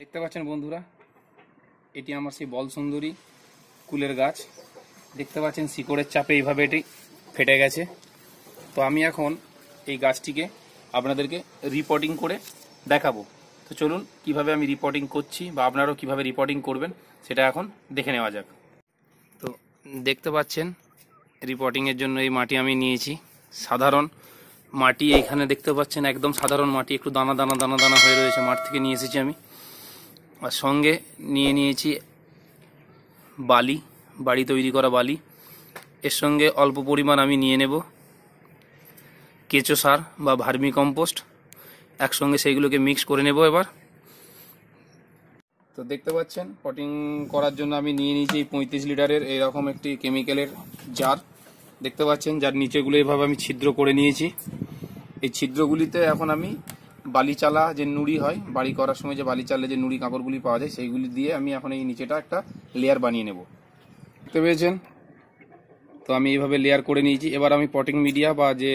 দেখতে পাচ্ছেন বন্ধুরা, এটি আমার সেই বল সুন্দরী কুলের গাছ। দেখতে পাচ্ছেন শিকড়ের চাপে এইভাবে এটি ফেটে গেছে। তো আমি এখন এই গাছটিকে আপনাদেরকে রিপোর্টিং করে দেখাবো। তো চলুন, কীভাবে আমি রিপোর্টিং করছি বা আপনারাও কীভাবে রিপোর্টিং করবেন, সেটা এখন দেখে নেওয়া যাক। তো দেখতে পাচ্ছেন রিপোর্টিংয়ের জন্য এই মাটি আমি নিয়েছি। সাধারণ মাটি, এইখানে দেখতে পাচ্ছেন একদম সাধারণ মাটি, একটু দানা দানা দানা দানা হয়ে রয়েছে মাঠ থেকে নিয়ে এসেছি আমি। আর সঙ্গে নিয়ে নিয়েছি বালি, বাড়ি তৈরি করা বালি। এর সঙ্গে অল্প পরিমাণ আমি নিয়ে নেব কেঁচো সার বা ভার্মি কম্পোস্ট। একসঙ্গে সেইগুলোকে মিক্স করে নেব এবার। তো দেখতে পাচ্ছেন পটিং করার জন্য আমি নিয়ে নিয়েছি এই পঁয়ত্রিশ লিটারের এরকম একটি কেমিক্যালের জার দেখতে পাচ্ছেন, যার নিচেগুলো এভাবে আমি ছিদ্র করে নিয়েছি। এই ছিদ্রগুলিতে এখন আমি বালি চালা যে নুড়ি হয়, বাড়ি করার সময় যে বালি চালে যে নুড়ি কাপড়গুলি পাওয়া যায়, সেইগুলি দিয়ে আমি এখন এই নিচেটা একটা লেয়ার বানিয়ে নেব। দেখতে পেয়েছেন তো আমি এইভাবে লেয়ার করে নিয়েছি। এবার আমি পটিং মিডিয়া বা যে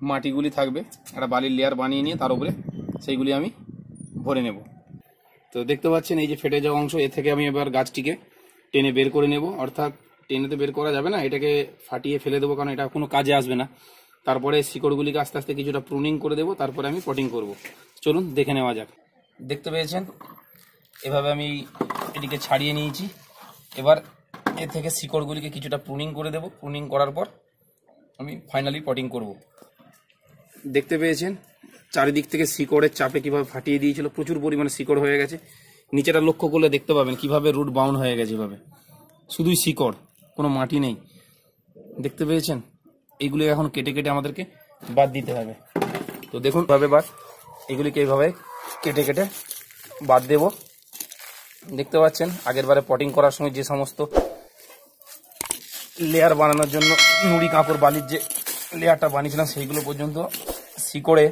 মাটিগুলি থাকবে, একটা বালির লেয়ার বানিয়ে নিয়ে তার উপরে সেইগুলি আমি ভরে নেব। তো দেখতে পাচ্ছেন এই যে ফেটে যাওয়া অংশ, এ থেকে আমি এবার গাছটিকে টেনে বের করে নেব। অর্থাৎ টেনে তো বের করা যাবে না, এটাকে ফাটিয়ে ফেলে দেবো, কারণ এটা কোনো কাজে আসবে না। তারপরে শিকড়গুলিকে আস্তে আস্তে কিছুটা প্রুনিং করে দেবো, তারপরে আমি পটিং করব। চলুন, দেখে নেওয়া যাক। দেখতে পেয়েছেন? এভাবে আমি এটিকে ছাড়িয়ে নিয়েছি। এবার এ থেকে শিকড়গুলিকে কিছুটা প্রুনিং করে দেবো। প্রুনিং করার পর আমি ফাইনালি পটিং করব। দেখতে পেয়েছেন? চারিদিক থেকে শিকড়ের চাপে কীভাবে ফাটিয়ে দিয়েছিল, প্রচুর পরিমাণে শিকড় হয়ে গেছে। নিচেটা লক্ষ্য করলে দেখতে পাবেন, কীভাবে রুট বাউন্ড হয়ে গেছে এভাবে। শুধুই শিকড়, কোনো মাটি নেই। দেখতে পেয়েছেন? এইগুলি এখন কেটে কেটে আমাদেরকে বাদ দিতে হবে। তো দেখুন ভাবে বাদ, এগুলিকে এইভাবে কেটে কেটে বাদ দেব। দেখতে পাচ্ছেন, আগের বারে পটিং করার সময় যে সমস্ত লেয়ার বানানোর জন্য নুড়ি, কাপড়, বালির যে লেয়ারটা বানিয়েছিলাম, সেইগুলো পর্যন্ত শিকড়ে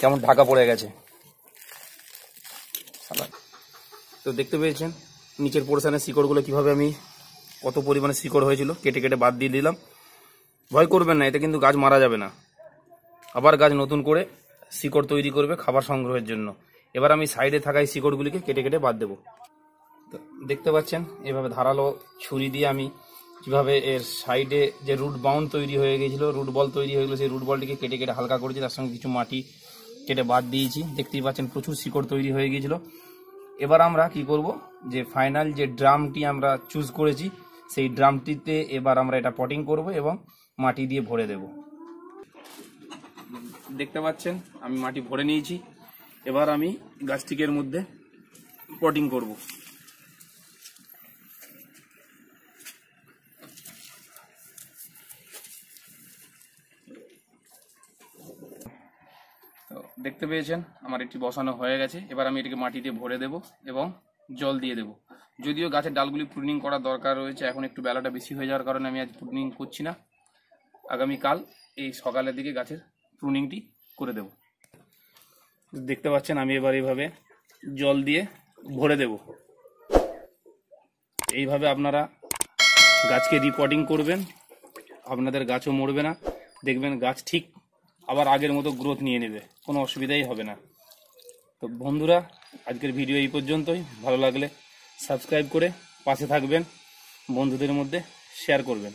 কেমন ঢাকা পড়ে গেছে। তো দেখতে পেয়েছেন, নিচের পোর্শনের শিকড়গুলো কীভাবে আমি, কত পরিমাণে শিকড় হয়েছিল, কেটে কেটে বাদ দিয়ে দিলাম। ভয় করবেন না, এতে কিন্তু গাছ মারা যাবে না। আবার গাছ নতুন করে শিকড় তৈরি করবে খাবার সংগ্রহের জন্য। এবার আমি সাইডে থাকা এই শিকড়গুলিকে কেটে কেটে বাদ দেবো। দেখতে পাচ্ছেন, এভাবে ধারালো ছুরি দিয়ে আমি কীভাবে এর সাইডে যে রুট বাউন্ড তৈরি হয়ে গেছিল, রুট বল তৈরি হয়ে গেলো, সেই রুট বলটিকে কেটে কেটে হালকা করেছি, তার সঙ্গে কিছু মাটি কেটে বাদ দিয়েছি। দেখতেই পাচ্ছেন, প্রচুর শিকড় তৈরি হয়ে গিয়েছিল এবার আমরা কি করব, যে ফাইনাল যে ড্রামটি আমরা চুজ করেছি, সেই ড্রামটিতে এবার আমরা এটা পটিং করব এবং মাটি দিয়ে ভরে দেব। দেখতে পাচ্ছেন, আমি মাটি ভরে নিয়েছি। এবার আমি গাছটিকের মধ্যে পটিং করব। দেখতে পেয়েছেন, আমার একটি বসানো হয়ে গেছে। এবার আমি এটিকে মাটি দিয়ে ভরে দেব এবং জল দিয়ে দেব। যদিও গাছের ডালগুলি প্রুনিং করার দরকার রয়েছে, এখন একটু বেলাটা বেশি হয়ে যাওয়ার কারণে আমি আজ প্রুনিং করছি না। আগামীকাল এই সকালের দিকে গাছের প্রুনিংটি করে দেব। দেখতে পাচ্ছেন আমি এবার এইভাবে জল দিয়ে ভরে দেব। এইভাবে আপনারা গাছকে রিপোর্টিং করবেন, আপনাদের গাছও মরবে না। দেখবেন গাছ ঠিক আবার আগের মতো গ্রোথ নিয়ে নেবে, কোনো অসুবিধাই হবে না। তো বন্ধুরা, আজকের ভিডিও এই পর্যন্তই। ভালো লাগলে সাবস্ক্রাইব করে পাশে থাকবেন, বন্ধুদের মধ্যে শেয়ার করবেন।